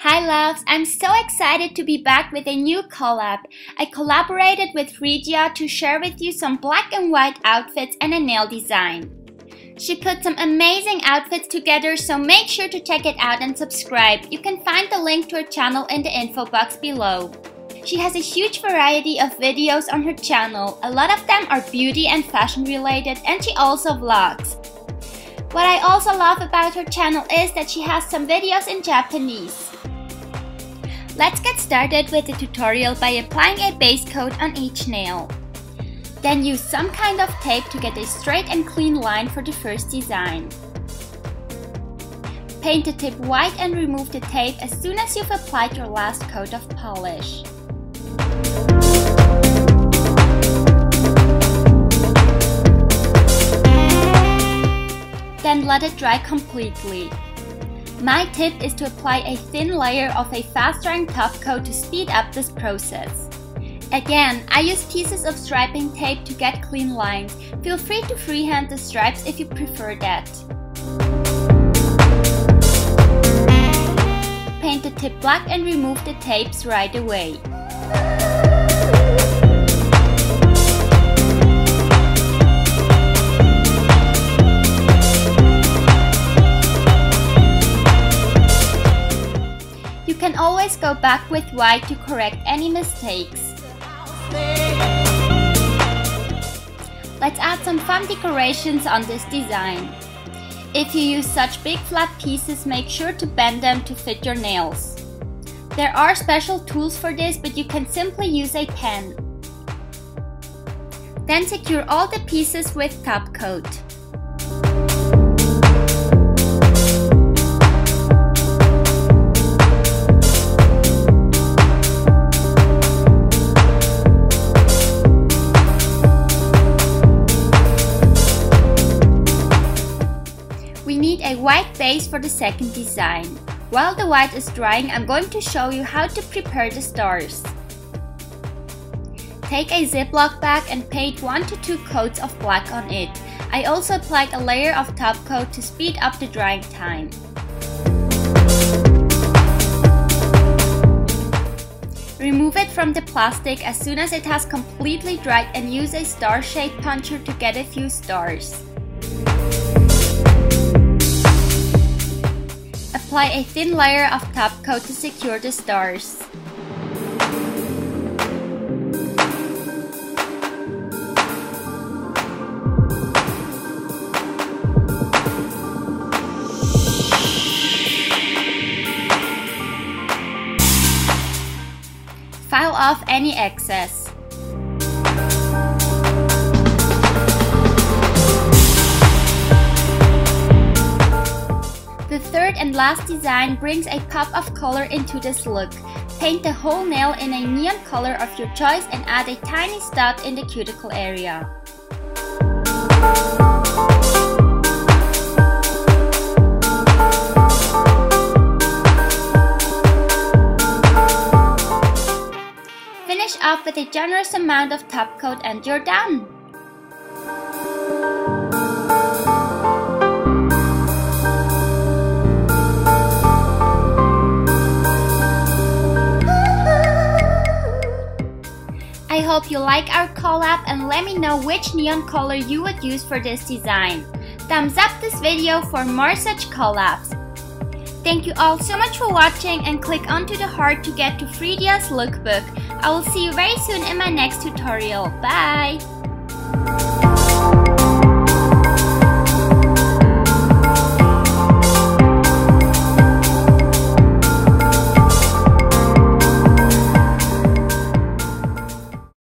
Hi loves, I'm so excited to be back with a new collab. I collaborated with Friedia to share with you some black and white outfits and a nail design. She put some amazing outfits together so make sure to check it out and subscribe. You can find the link to her channel in the info box below. She has a huge variety of videos on her channel. A lot of them are beauty and fashion related and she also vlogs. What I also love about her channel is that she has some videos in Japanese. Let's get started with the tutorial by applying a base coat on each nail. Then use some kind of tape to get a straight and clean line for the first design. Paint the tip white and remove the tape as soon as you've applied your last coat of polish. Then let it dry completely. My tip is to apply a thin layer of a fast drying top coat to speed up this process. Again, I use pieces of striping tape to get clean lines. Feel free to freehand the stripes if you prefer that. Paint the tip black and remove the tapes right away. Can always go back with white to correct any mistakes. Let's add some fun decorations on this design. If you use such big flat pieces, make sure to bend them to fit your nails. There are special tools for this, but you can simply use a pen. Then secure all the pieces with top coat. A white base for the second design. While the white is drying, I'm going to show you how to prepare the stars. Take a ziploc bag and paint 1 to 2 coats of black on it. I also applied a layer of top coat to speed up the drying time. Remove it from the plastic as soon as it has completely dried and use a star-shaped puncher to get a few stars. Apply a thin layer of top coat to secure the stars. File off any excess. Last design brings a pop of color into this look. Paint the whole nail in a neon color of your choice and add a tiny stud in the cuticle area. Finish off with a generous amount of top coat and you're done! Hope you like our collab and let me know which neon color you would use for this design. Thumbs up this video for more such collabs. Thank you all so much for watching and click onto the heart to get to Friedia's lookbook. I will see you very soon in my next tutorial. Bye!